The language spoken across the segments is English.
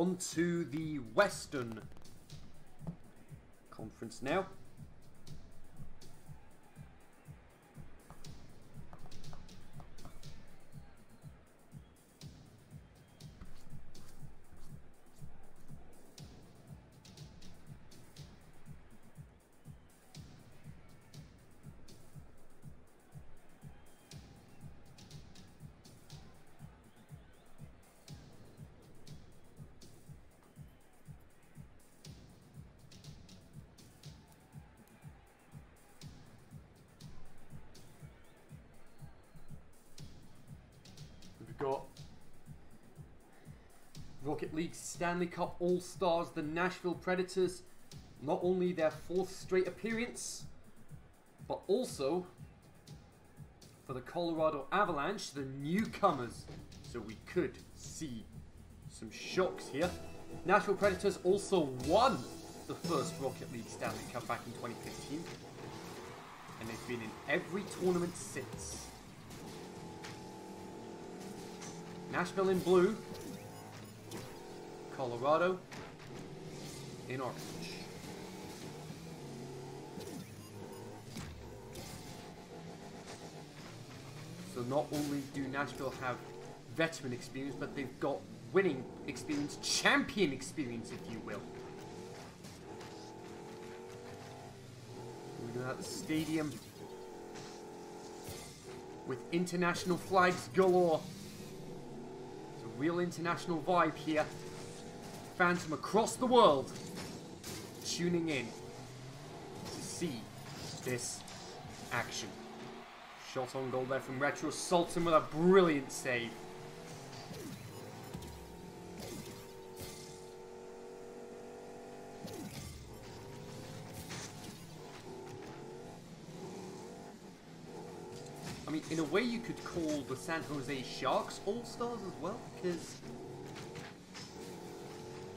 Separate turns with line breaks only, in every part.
on to the Western Conference now. Rocket League Stanley Cup All Stars, the Nashville Predators. Not only their fourth straight appearance, but also for the Colorado Avalanche, the newcomers. So we could see some shocks here. Nashville Predators also won the first Rocket League Stanley Cup back in 2015. And they've been in every tournament since. Nashville in blue. Colorado in orange. So not only do Nashville have veteran experience, but they've got winning experience, champion experience, if you will. We're at the stadium with international flags galore. It's a real international vibe here. Fans from across the world tuning in to see this action. Shot on goal there from Retro Sultan with a brilliant save. I mean, in a way, you could call the San Jose Sharks All Stars as well, because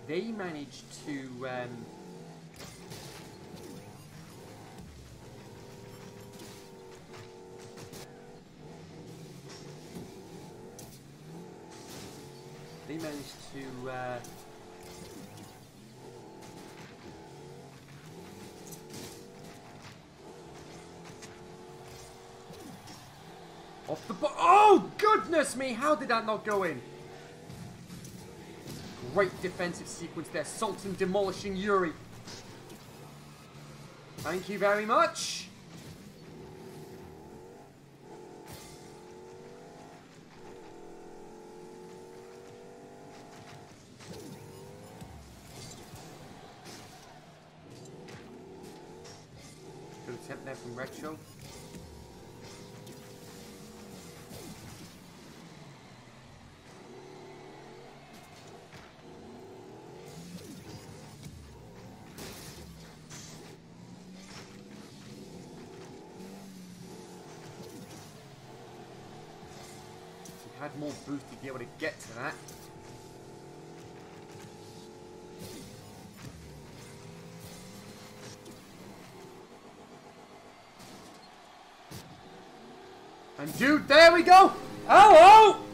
they managed to. Um, they managed to. Uh, Off the bo- Oh, goodness me! How did that not go in? Great defensive sequence there. Sultan demolishing Yuri. Thank you very much. Good attempt there from Retro. Had more boost to be able to get to that. And dude, there we go! Oh, oh!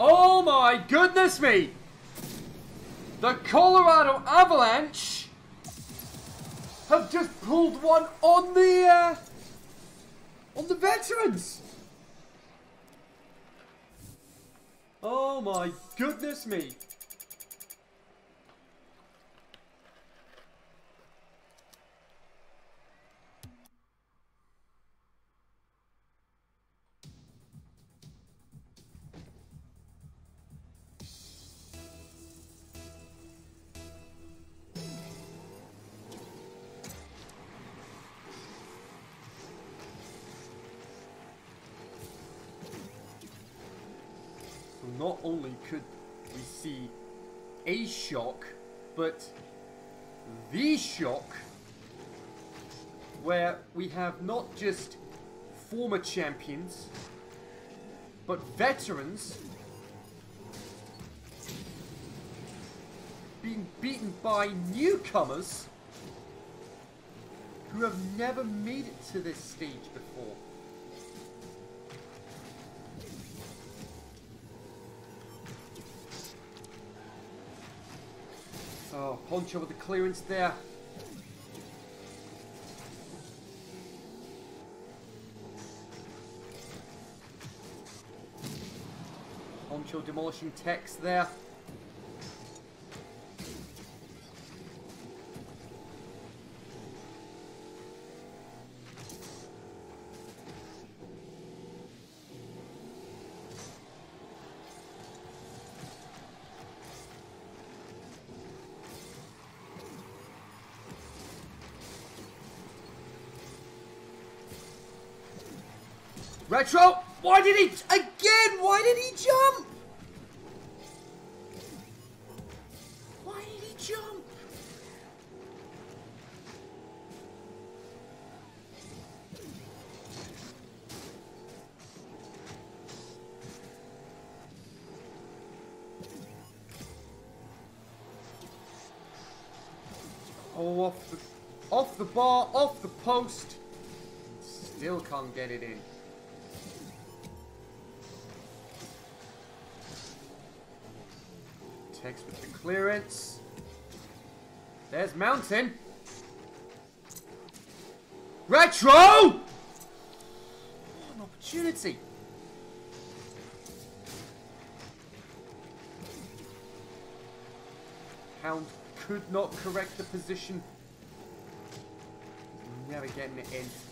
Oh my goodness me! The Colorado Avalanche have just pulled one on the uh, on the veterans. Oh my goodness me! Not only could we see a shock, but the shock where we have not just former champions, but veterans being beaten by newcomers who have never made it to this stage before. Poncho with the clearance there. Poncho demolishing Tex there. Retro! Why did he... Again! Why did he jump? Why did he jump? Oh, off the... Off the bar, off the post. Mountain. Retro! What an opportunity. Hound could not correct the position. Never getting it in.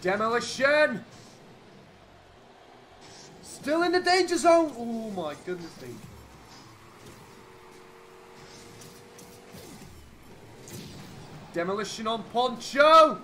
Demolition! Still in the danger zone! Oh my goodness me. Demolition on Poncho!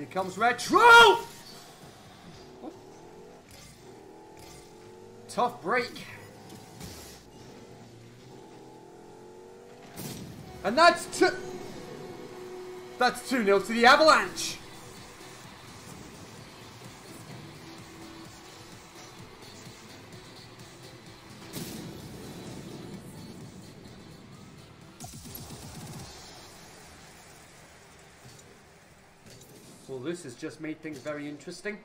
Here comes Retro! Tough break. And that's two... That's 2-0 to the Avalanche. This has just made things very interesting.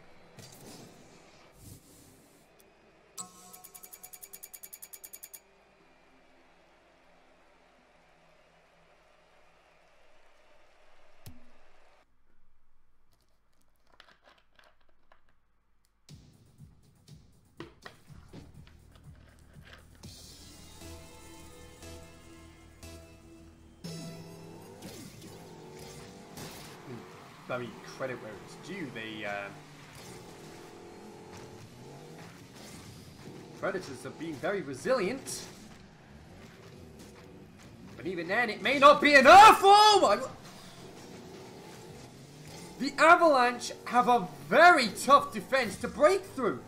Mean, credit where it's due. The uh, Predators have been very resilient. But even then, it may not be enough! Oh my... The Avalanche have a very tough defense to break through.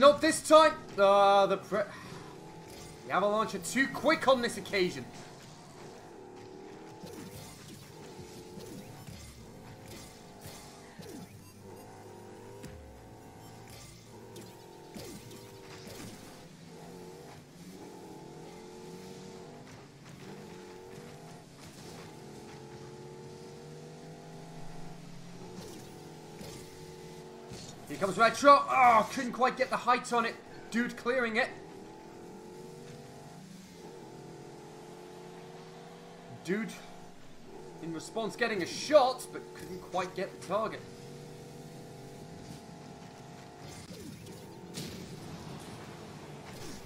not this time! Ah, uh, the pre... The Avalanche are too quick on this occasion. comes Retro. Oh, couldn't quite get the height on it. Dude clearing it. Dude, in response, getting a shot, but couldn't quite get the target.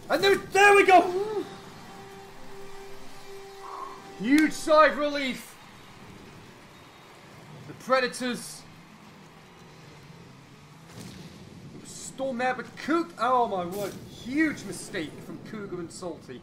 And there, there we go! Huge sigh of relief. The Predators. But. Oh my word. Huge mistake from Cougar and Saltie.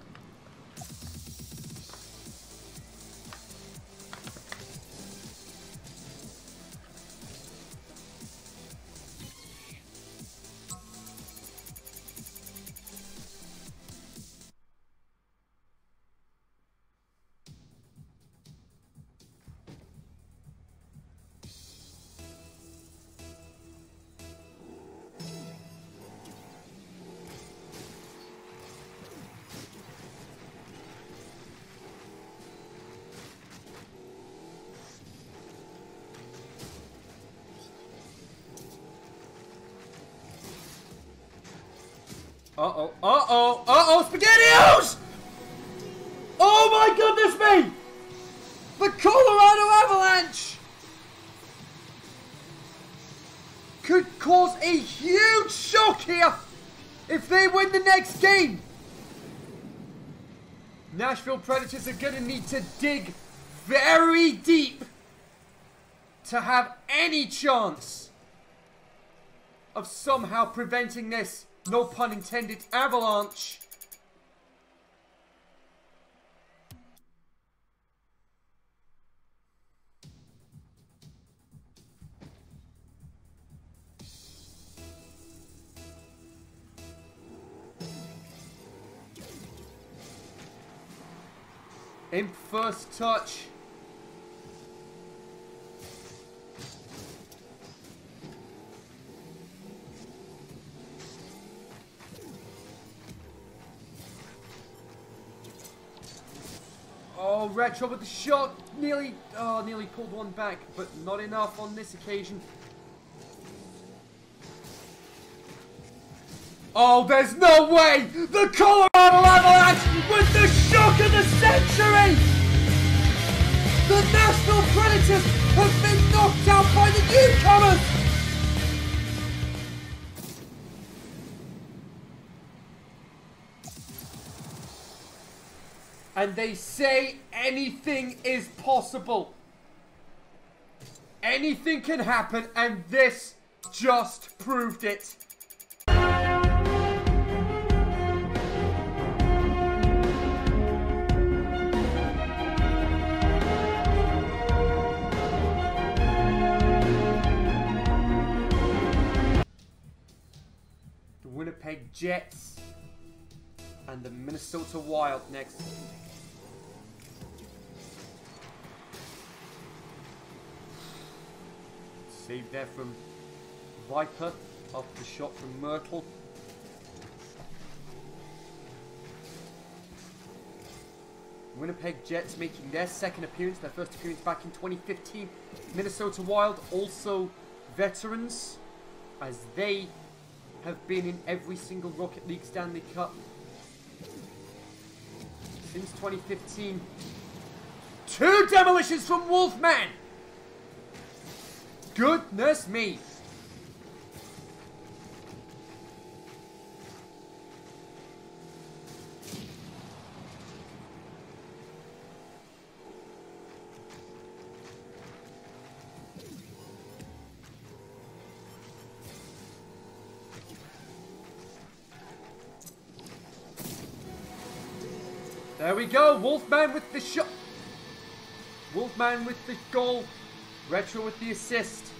Cause a huge shock here if they win the next game. Nashville Predators are going to need to dig very deep to have any chance of somehow preventing this no pun intended, avalanche. Imp first touch. Oh, Retro with the shot. Nearly, oh, nearly pulled one back, but not enough on this occasion. Oh, there's no way! The Colorado Avalanche shock of the century! The Nashville Predators have been knocked out by the newcomers! and they say anything is possible. Anything can happen, and this just proved it. Winnipeg Jets and the Minnesota Wild next. Save there from Viper off the shot from Myrtle. Winnipeg Jets making their second appearance, their first appearance back in 2015. Minnesota Wild also veterans as they have been in every single Rocket League Stanley Cup since 2015. Two demolitions from Wolfman! Goodness me! Go, Wolfman with the shot. Wolfman with the goal. Retro with the assist.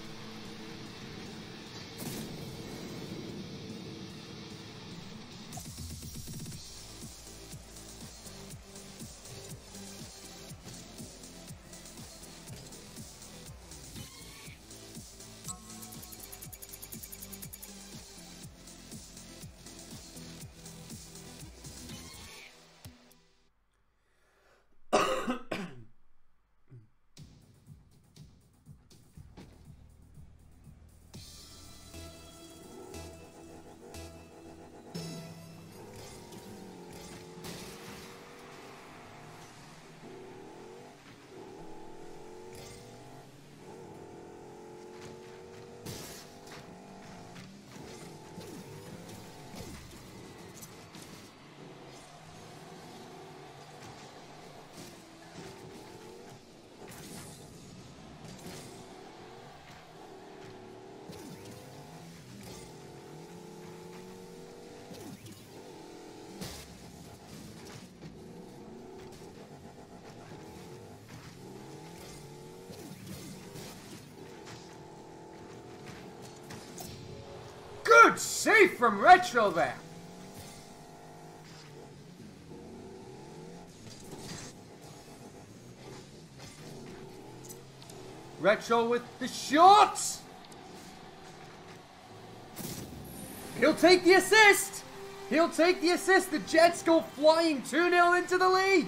Safe from Retro there. Retro with the shots. He'll take the assist. He'll take the assist. The Jets go flying 2-0 into the lead.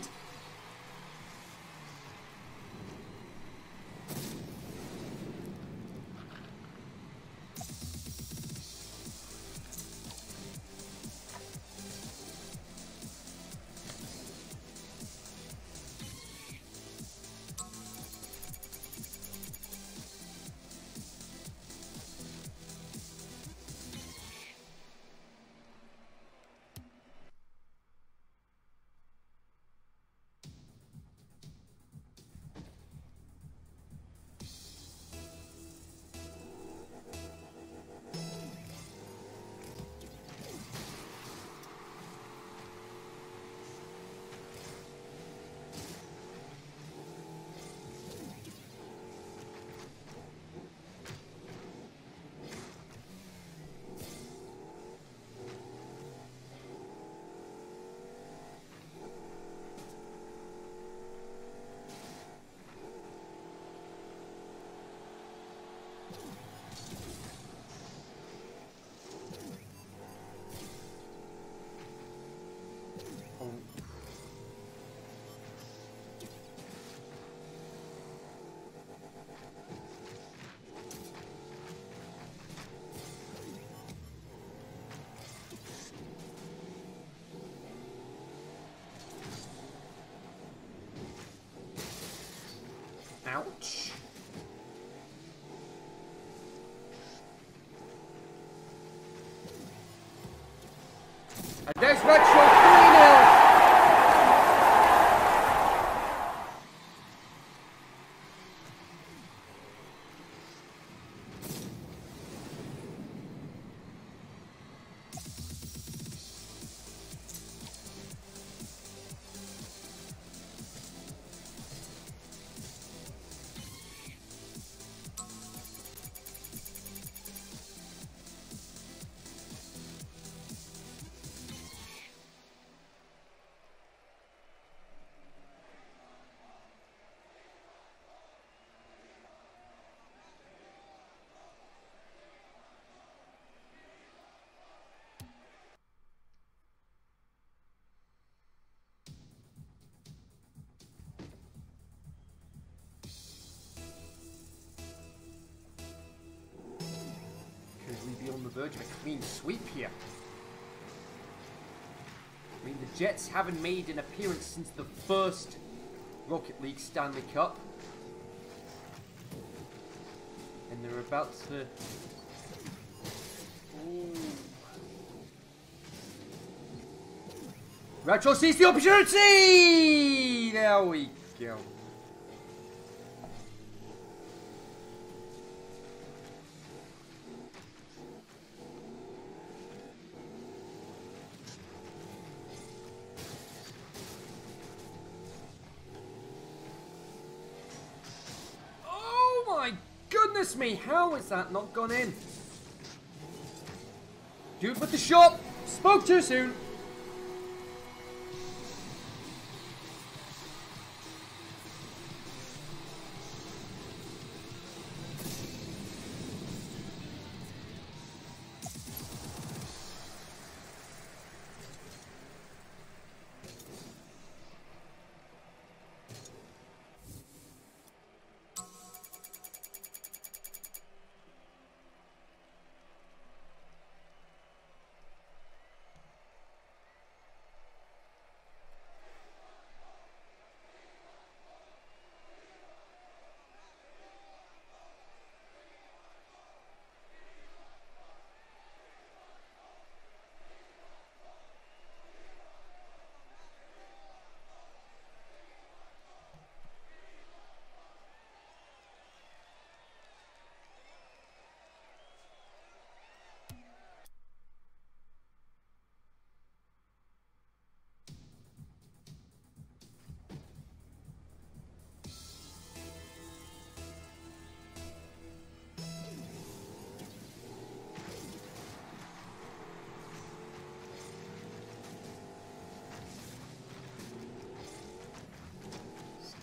Ouch. And there's Retro verge of a clean sweep here? I mean, the Jets haven't made an appearance since the first Rocket League Stanley Cup. And they're about to... Ooh. Retro sees the opportunity! There we go. How is that not gone in? Dude with the shot! Spoke too soon!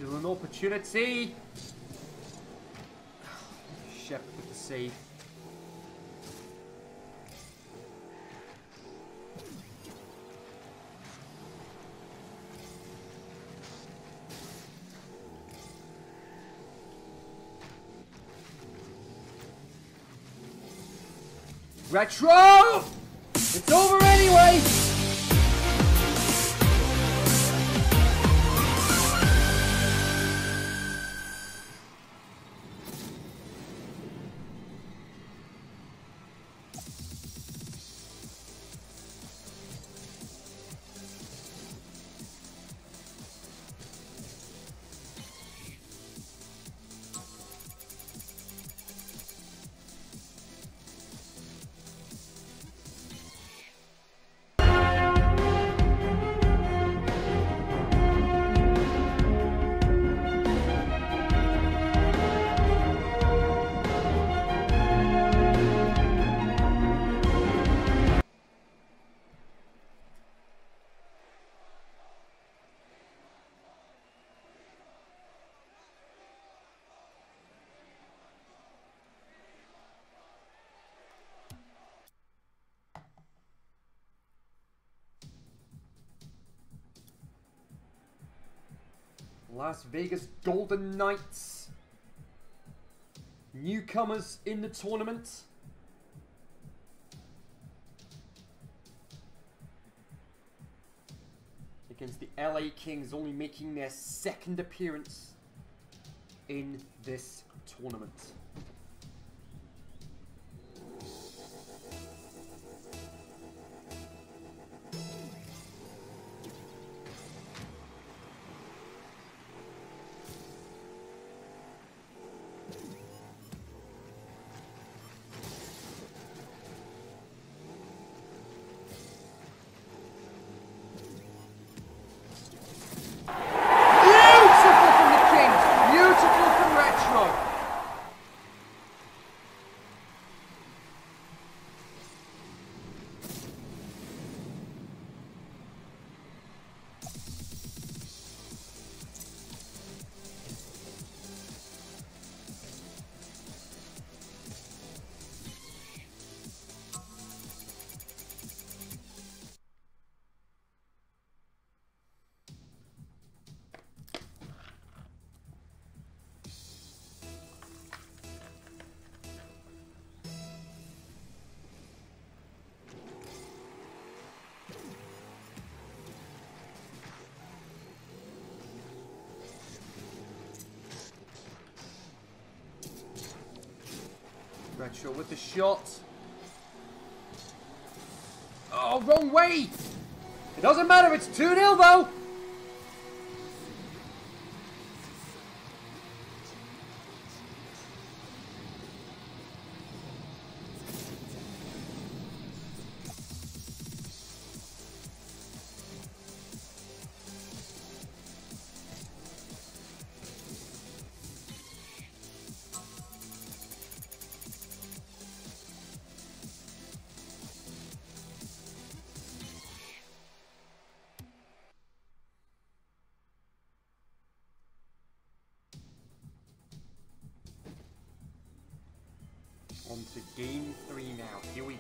Still an opportunity. Shep with the save. Retro! It's over anyway! Las Vegas Golden Knights. Newcomers in the tournament. Against the LA Kings only making their second appearance in this tournament. Retro with the shot. Oh, wrong way! It doesn't matter, it's 2 0 though!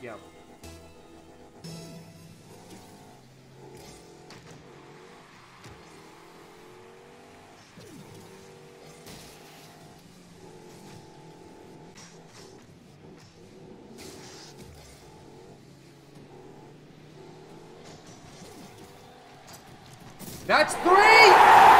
Go. That's three!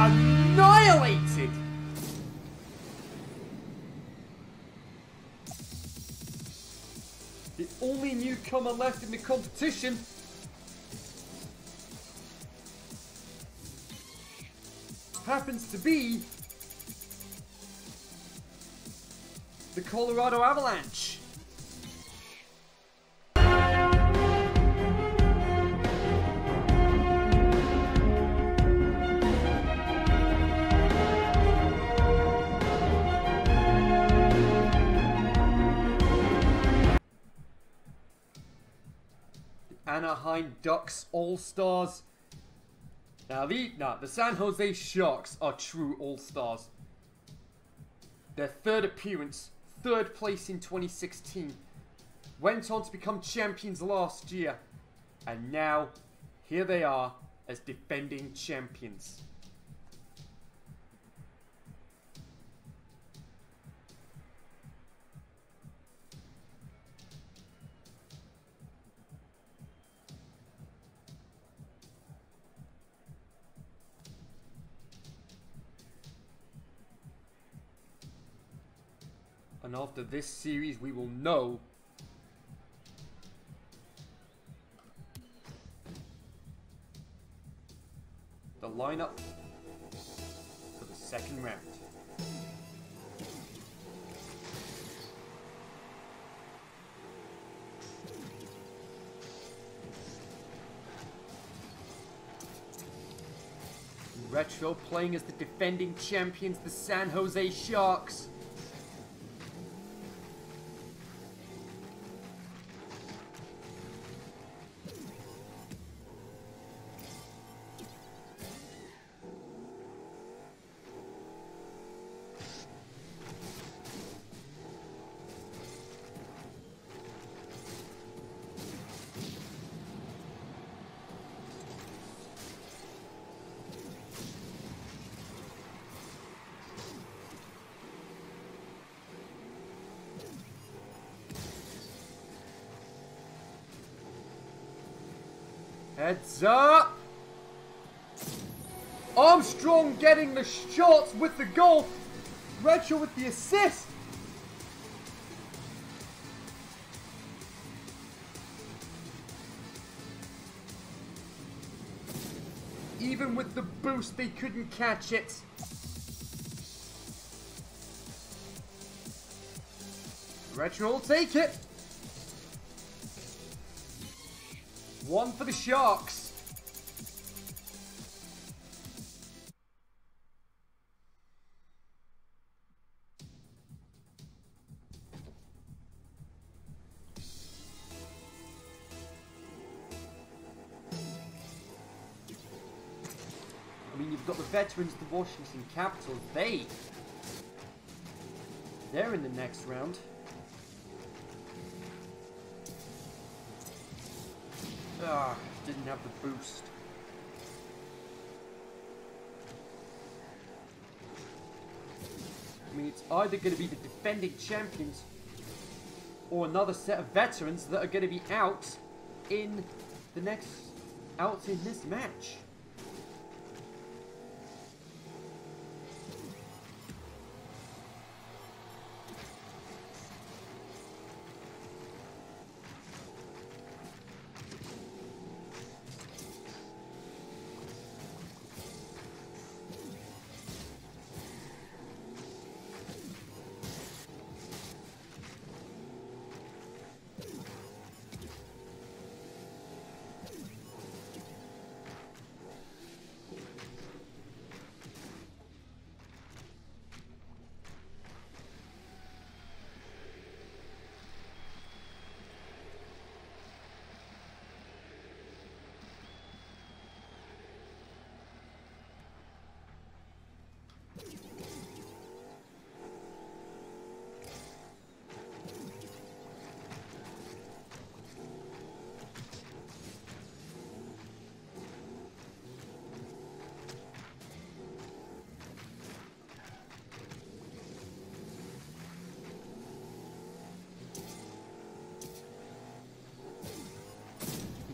Annihilated! The only newcomer left in the competition happens to be the Colorado Avalanche. Anaheim Ducks All-Stars. Now the, the San Jose Sharks are true All-Stars. Their third appearance, third place in 2016. Went on to become champions last year. And now, here they are as defending champions. And after this series, we will know the lineup for the second round. Retro playing as the defending champions, the San Jose Sharks. Armstrong getting the shots with the goal. Retro with the assist. Even with the boost, they couldn't catch it. Retro will take it. One for the Sharks. Veterans, the Washington Capitals. They, they're in the next round. Ah, didn't have the boost. I mean, it's either going to be the defending champions or another set of veterans that are going to be out in the next out in this match.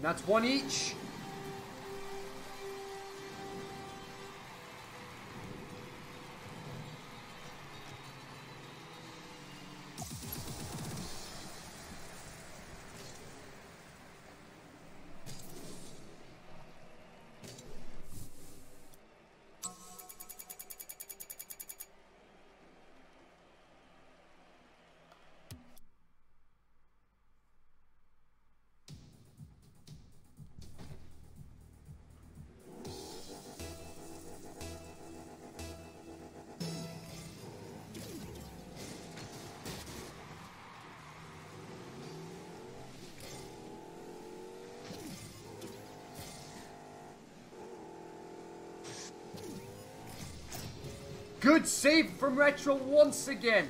That's one each. Good save from Retro once again.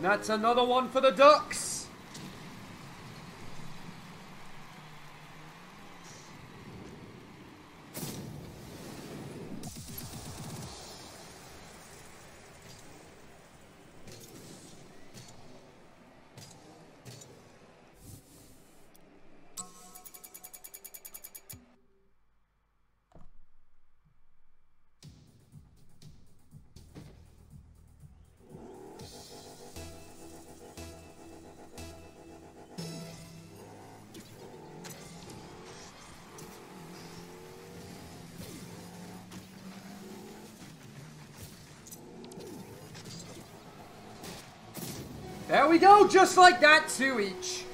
That's another one for the Ducks. There we go, just like that, two each.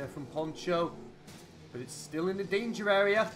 There from Poncho, but it's still in the danger area.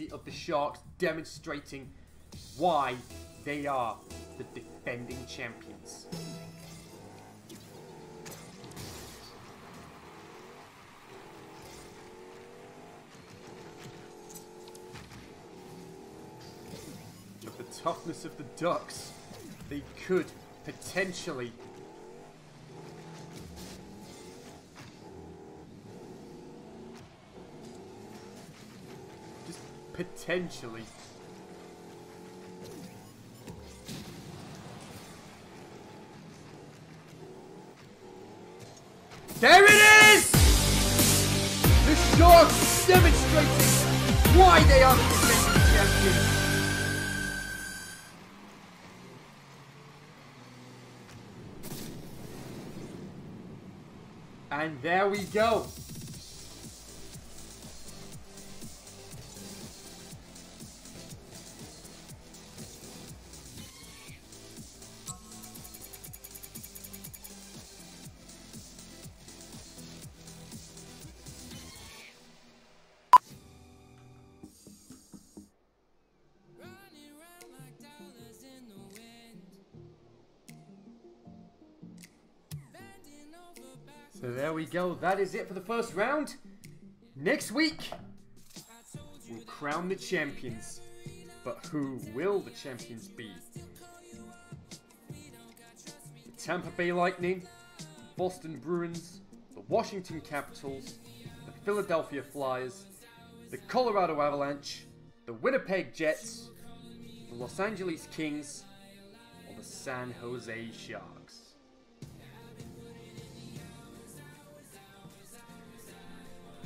Resiliency of the Sharks demonstrating why they are the defending champions. With the toughness of the Ducks, they could potentially Potentially. There it is! The Sharks demonstrating why they are the defending champions. And there we go. Go. That is it for the first round. Next week, we'll crown the champions. But who will the champions be? The Tampa Bay Lightning, the Boston Bruins, the Washington Capitals, the Philadelphia Flyers, the Colorado Avalanche, the Winnipeg Jets, the Los Angeles Kings, or the San Jose Sharks.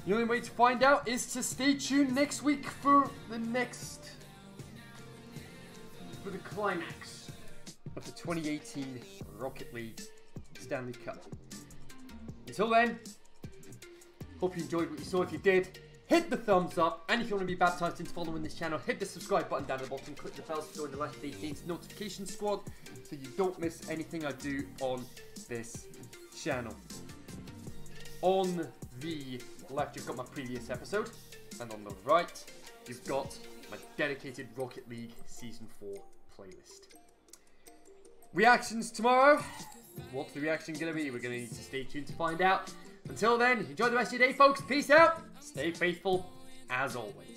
The only way to find out is to stay tuned next week for the next. for the climax of the 2018 Rocket League Stanley Cup. Until then, hope you enjoyed what you saw. If you did, hit the thumbs up. And if you want to be baptized into following this channel, hit the subscribe button down at the bottom. Click the bell to join the Last 18's notification squad so you don't miss anything I do on this channel. On the left, you've got my previous episode, and on the right, you've got my dedicated Rocket League Season 4 playlist. Reactions tomorrow. What's the reaction going to be? We're going to need to stay tuned to find out. Until then, enjoy the rest of your day, folks. Peace out. Stay faithful, as always.